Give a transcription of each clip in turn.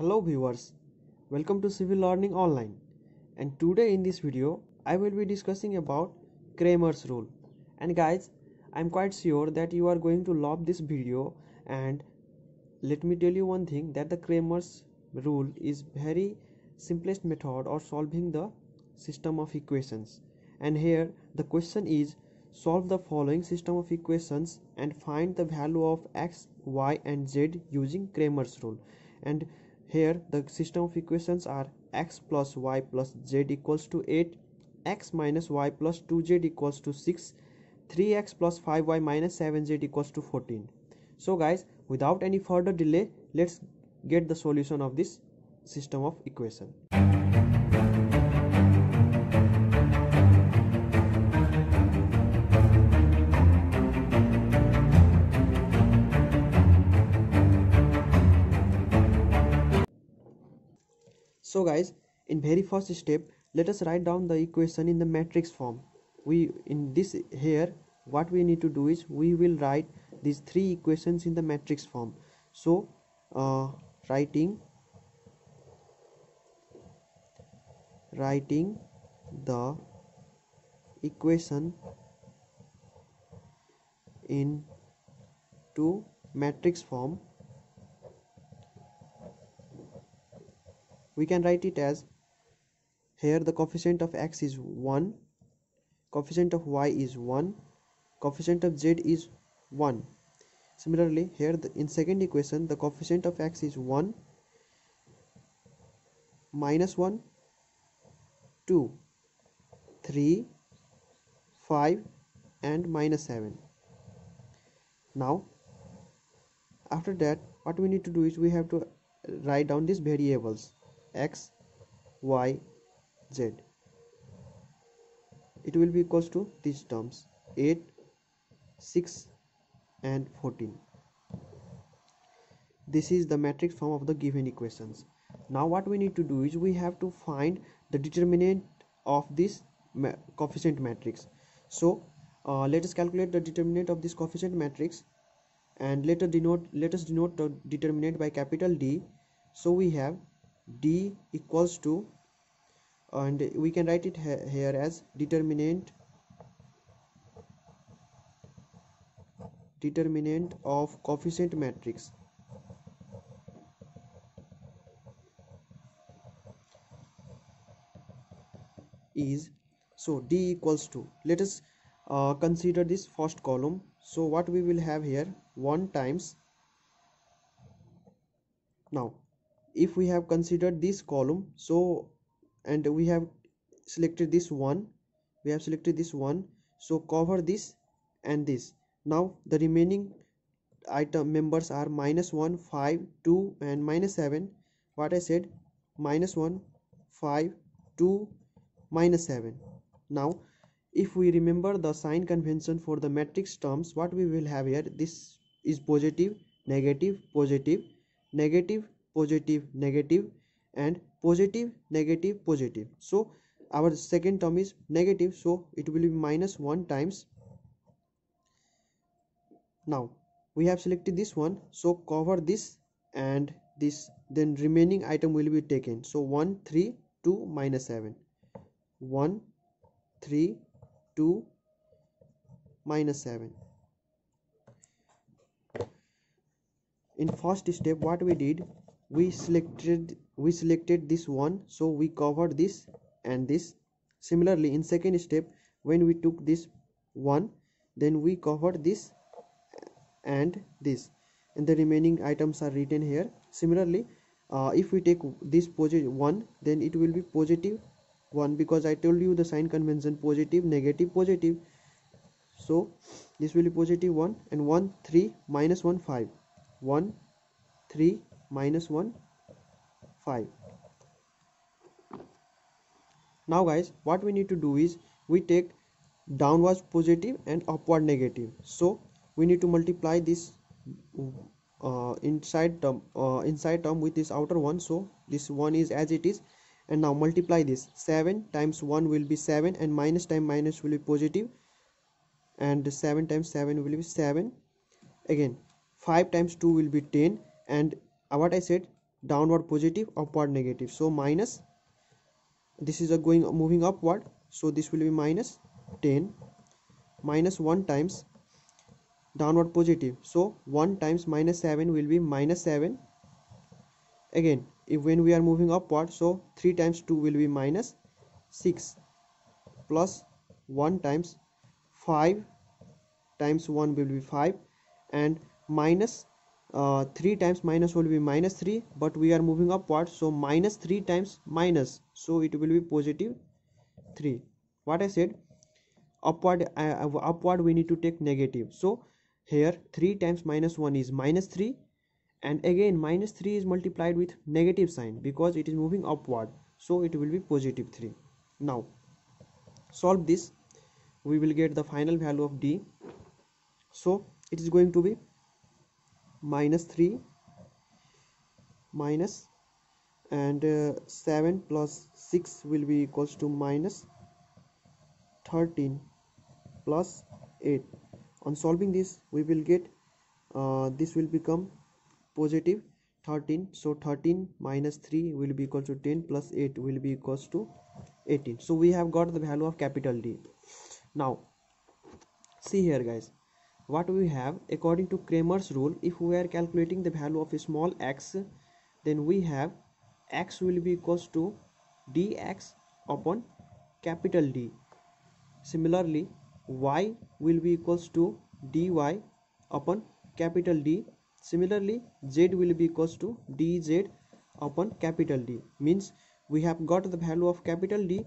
Hello viewers, welcome to Civil Learning Online. And today in this video I will be discussing about Cramer's rule. And guys I'm quite sure that you are going to love this video. And let me tell you one thing that the Cramer's rule is very simplest method of solving the system of equations. And here the question is solve the following system of equations and find the value of x y and z using Cramer's rule. And here the system of equations are x plus y plus z equals to 8, x minus y plus 2z equals to 6, 3x plus 5y minus 7z equals to 14. So guys, without any further delay, let's get the solution of this system of equation. So guys in very first step let us write down the equation in the matrix form. We in this here what we need to do is we will write these three equations in the matrix form. So uh, writing writing the equation in to matrix form we can write it as here the coefficient of x is 1 coefficient of y is 1 coefficient of z is 1 similarly here the, in second equation the coefficient of x is 1 minus 1 2 3 5 and minus 7 now after that what we need to do is we have to write down these variables x y z. It will be equals to these terms 8 6 and 14 this is the matrix form of the given equations. Now what we need to do is we have to find the determinant of this ma coefficient matrix. So uh, let us calculate the determinant of this coefficient matrix and let us denote let us denote the determinant by capital D. So we have d equals to and we can write it here as determinant determinant of coefficient matrix. Is so d equals to let us uh, consider this first column. So what we will have here 1 times now if we have considered this column so and we have selected this one we have selected this one so cover this and this. Now the remaining item members are minus 1 5 2 and minus 7 what i said minus 1 5 2 minus 7 now if we remember the sign convention for the matrix terms what we will have here this is positive negative positive negative positive negative and positive negative positive. So our second term is negative so it will be minus 1 times. Now we have selected this one so cover this and this then remaining item will be taken. So 1 3 2 minus 7 1 3 2 minus 7 in first step what we did we selected we selected this one so we covered this and this. Similarly in second step when we took this one then we covered this and this. And the remaining items are written here. Similarly uh, if we take this positive one then it will be positive one because i told you the sign convention positive negative positive. So this will be positive 1 and 1 3 minus 1 5 1 3 minus 1 5 now guys what we need to do is we take downwards positive and upward negative. So we need to multiply this uh, inside term uh, inside term with this outer one. So this one is as it is. And now multiply this. 7 times 1 will be 7 and minus time minus will be positive. And 7 times 7 will be 7 again 5 times 2 will be 10 and Uh, what I said downward positive upward negative. So minus this is a going moving upward. So this will be minus 10 minus 1 times downward positive. So 1 times minus 7 will be minus 7 again if when we are moving upward so 3 times 2 will be minus 6 plus 1 times 5 times 1 will be 5 and minus uh, 3 times minus will be minus 3 but we are moving upward so minus 3 times minus so it will be positive 3 what I said upward uh, upward we need to take negative. So here 3 times minus 1 is minus 3 and again minus 3 is multiplied with negative sign because it is moving upward so it will be positive 3 now solve this. We will get the final value of d. So it is going to be minus 3 minus and uh, 7 plus 6 will be equals to minus 13 plus 8 on solving this we will get uh, this will become positive 13 so 13 minus 3 will be equal to 10 plus 8 will be equals to 18 so we have got the value of capital D. Now see here guys what we have according to Cramer's rule if we are calculating the value of a small x then we have x will be equals to dx upon capital D. Similarly y will be equals to dy upon capital D. Similarly z will be equals to dz upon capital D. Means we have got the value of capital D.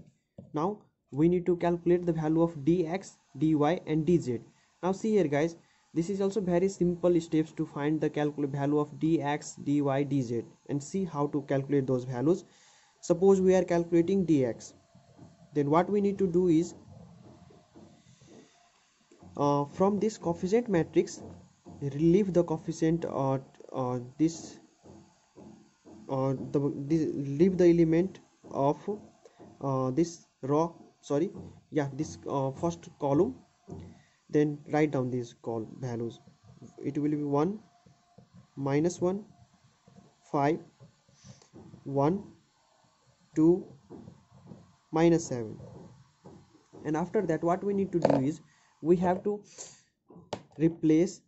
Now we need to calculate the value of dx dy and dz now see here guys. This is also very simple steps to find the calculate value of dx dy dz and see how to calculate those values. Suppose we are calculating dx. Then what we need to do is uh, from this coefficient matrix relieve the coefficient uh, uh, this uh, the this, leave the element of uh, this row sorry yeah this uh, first column then write down these call values. It will be 1 minus 1 5 1 2 minus 7 and after that what we need to do is we have to replace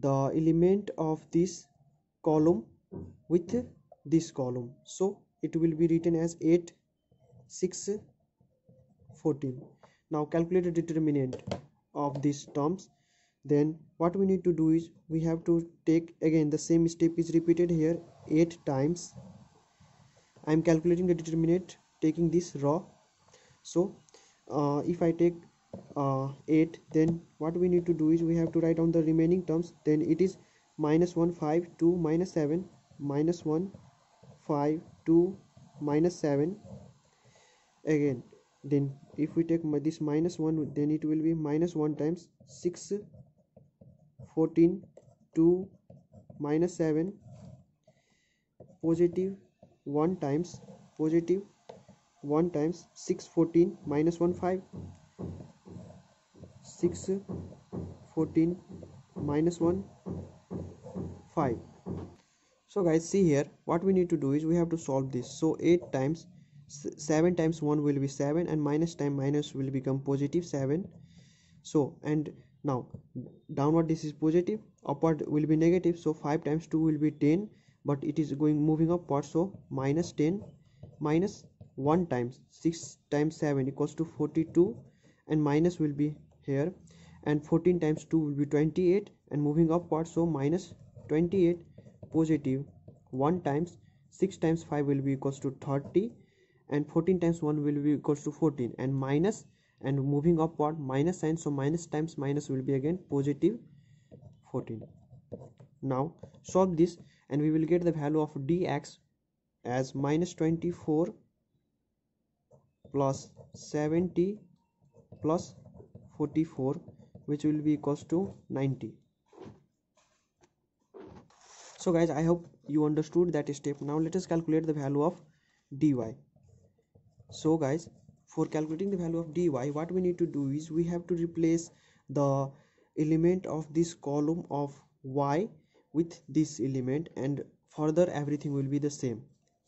the element of this column with this column. So it will be written as 8 6 14 now calculate the determinant of these terms then what we need to do is we have to take again the same step is repeated here 8 times. I am calculating the determinant taking this raw. So uh, if I take uh, 8 then what we need to do is we have to write down the remaining terms. Then it is minus 1 5 2 minus 7 minus 1 5 2 minus 7 again then if we take this minus 1 then it will be minus 1 times 6 14 2 minus 7 positive 1 times positive 1 times 6 14 minus 1 5 6 14 minus 1 5 so guys see here what we need to do is we have to solve this. So 8 times 7 times 1 will be 7 and minus time minus will become positive 7 so and now downward this is positive upward will be negative so 5 times 2 will be 10 but it is going moving upward so minus 10 minus 1 times 6 times 7 equals to 42 and minus will be here and 14 times 2 will be 28 and moving upward so minus 28 positive 1 times 6 times 5 will be equals to 30 and 14 times 1 will be equals to 14 and minus and moving upward minus sign so minus times minus will be again positive 14 now solve this and we will get the value of dx as minus 24 plus 70 plus 44 which will be equals to 90 so guys i hope you understood that step. Now let us calculate the value of dy so guys for calculating the value of dy what we need to do is we have to replace the element of this column of y with this element and further everything will be the same.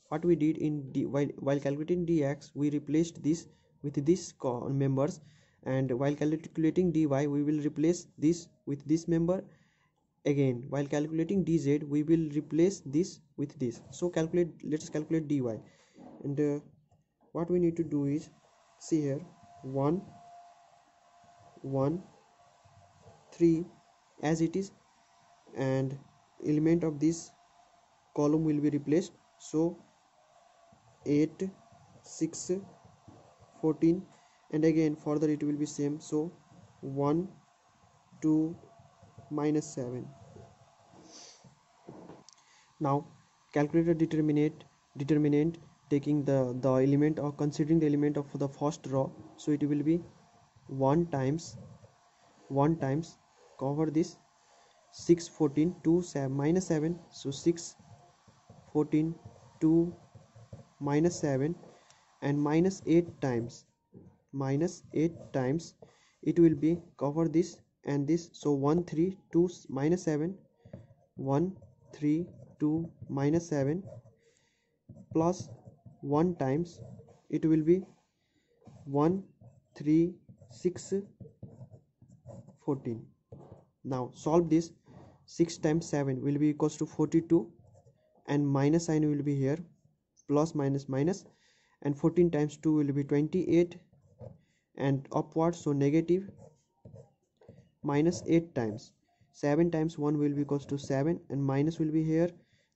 What we did in d while, while calculating dx we replaced this with this members and while calculating dy we will replace this with this member again. While calculating dz we will replace this with this. So calculate let's calculate dy. And uh, what we need to do is see here 1 1 3 as it is and element of this column will be replaced. So 8 6 14 and again further it will be same. So 1 2 minus 7 now calculate the determinant determinant taking the the element or considering the element of the first row so it will be 1 times 1 times cover this 6 14 2 7 minus 7 so 6 14 2 minus 7 and minus 8 times minus 8 times. It will be cover this and this. So 1 3 2 minus 7 1 3 2 minus 7 plus 1 times it will be 1 3 6 14 now solve this. 6 times 7 will be equals to 42 and minus sign will be here plus minus minus and 14 times 2 will be 28 and upward so negative minus 8 times. 7 times 1 will be equals to 7 and minus will be here.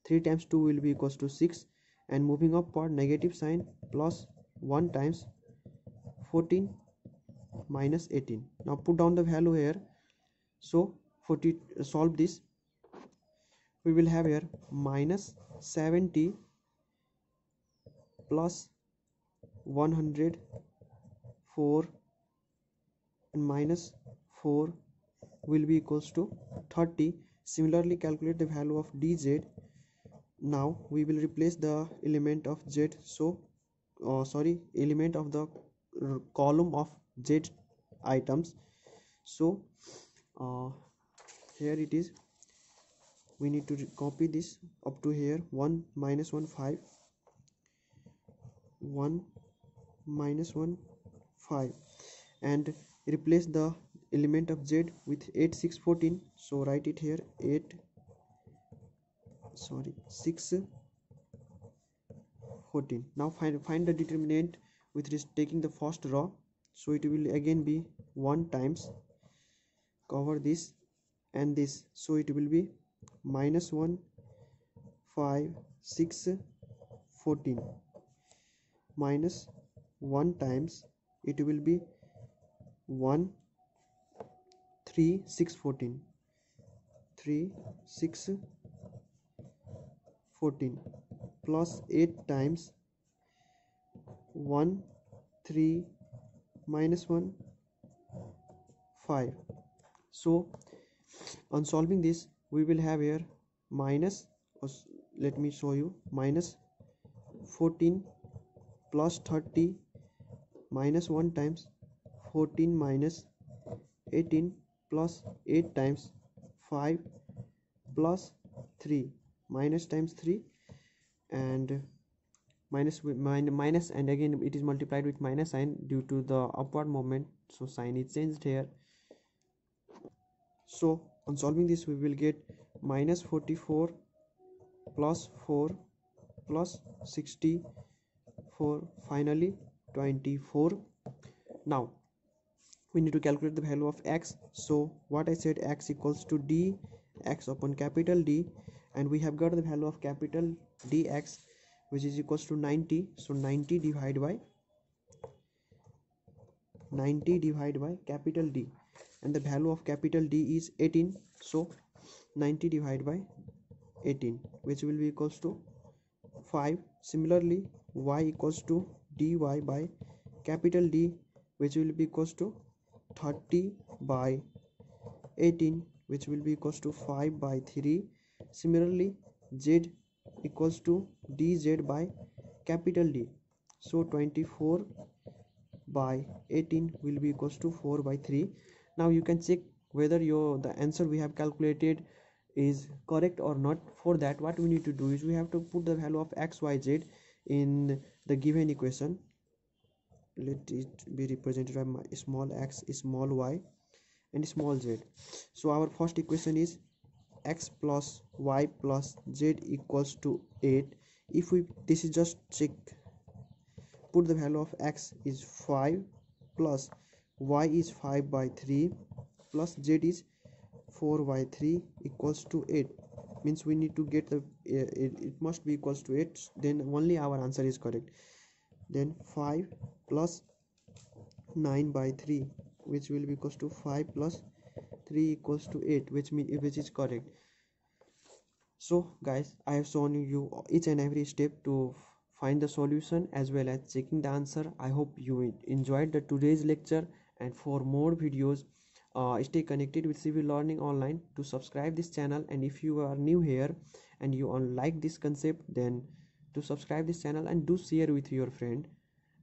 3 times 2 will be equals to 6 and moving upward negative sign plus 1 times 14 minus 18 now put down the value here. So 40 solve this. We will have here minus 70 plus 104 and minus 4 will be equals to 30 similarly calculate the value of dz now we will replace the element of z. So uh, sorry element of the column of z items. So uh, here it is. We need to copy this up to here. 1 minus 1 5 1 minus 1 5 and replace the element of z with 8 6 14 so write it here. 8 sorry 6 14 now find find the determinant with this taking the first row. So it will again be 1 times cover this and this. So it will be minus 1 5 6 14 minus 1 times it will be 1 3 6 14 3 6 14 plus 8 times 1 3 minus 1 5 so on solving this we will have here minus let me show you minus 14 plus 30 minus 1 times 14 minus 18 plus 8 times 5 plus 3 minus times 3 and minus with minus and again it is multiplied with minus sign due to the upward moment. So sign is changed here. So on solving this we will get minus 44 plus 4 plus 64 finally 24 now we need to calculate the value of x. So what i said x equals to d x upon capital d and we have got the value of capital dx which is equals to 90 so 90 divided by 90 divided by capital d. And the value of capital D is 18 so 90 divided by 18 which will be equals to 5 similarly y equals to dy by capital D which will be equals to 30 by 18 which will be equals to 5 by 3 similarly z equals to dz by capital D. So 24 by 18 will be equals to 4 by 3 now you can check whether your the answer we have calculated is correct or not. For that what we need to do is we have to put the value of x y z in the given equation. Let it be represented by small x small y and small z. So our first equation is x plus y plus z equals to 8 if we this is just check. Put the value of x is 5 plus y is 5 by 3 plus z is 4 by 3 equals to 8 means we need to get the eh, it, it must be equals to 8 then only our answer is correct. Then 5 plus 9 by 3 which will be equals to 5 plus 3 equals to 8 which mean which is correct. So guys i have shown you each and every step to find the solution as well as checking the answer. I hope you enjoyed the today's lecture. And for more videos uh, stay connected with civil learning online to subscribe this channel. And if you are new here and you like this concept then to subscribe this channel and do share with your friend.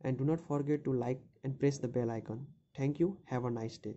And do not forget to like and press the bell icon. Thank you. Have a nice day